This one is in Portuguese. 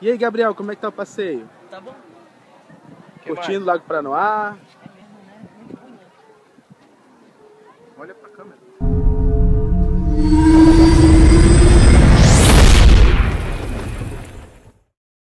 E aí, Gabriel, como é que tá o passeio? Tá bom. Curtindo o Lago Paranoá? É mesmo, né? Muito bonito. Olha pra câmera.